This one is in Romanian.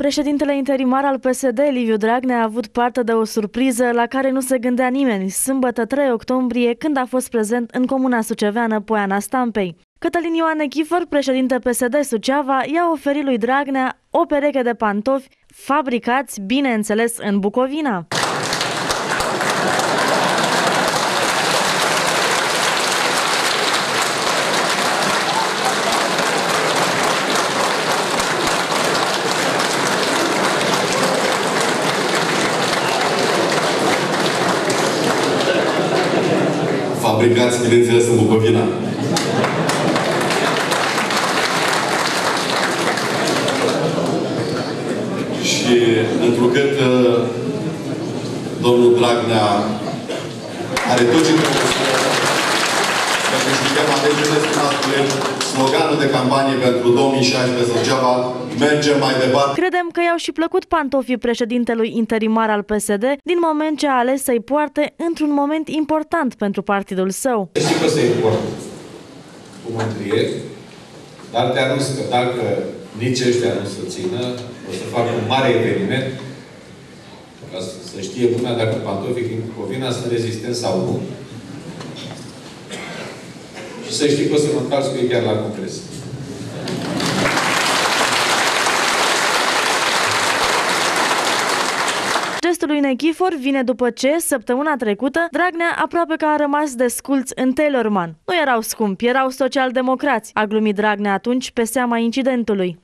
Președintele interimar al PSD, Liviu Dragnea, a avut parte de o surpriză la care nu se gândea nimeni, sâmbătă 3 octombrie, când a fost prezent în comuna suceveană Poiana Stampei. Cătălin Ioan Echifer, președinte PSD Suceava, i-a oferit lui Dragnea o pereche de pantofi fabricați, bineînțeles, în Bucovina. Fabricați, bineînțeles, în Bucovina. Și întrucât uh, domnul Dragnea are tot ce trebuie să câștigăm alegerile, spunea sloganul de campanie pentru 2016 Suceava, mergem mai departe. Credem că i-au și plăcut pantofii președintelui interimar al PSD, din moment ce a ales să-i poarte într-un moment important pentru partidul său. Știu că să-i port cu mândrie, dar te anunț că dacă nici ăștia nu se țină, o să fac un mare eveniment ca să știe lumea dacă pantofii din Covina sunt rezistenți sau nu. Și să știi că o să mă încarc cu ei chiar la congres. Gestul lui Nechifor vine după ce, săptămâna trecută, Dragnea aproape că a rămas desculț în Taylorman. Nu erau scumpi, erau social-democrați, a glumit Dragnea atunci pe seama incidentului.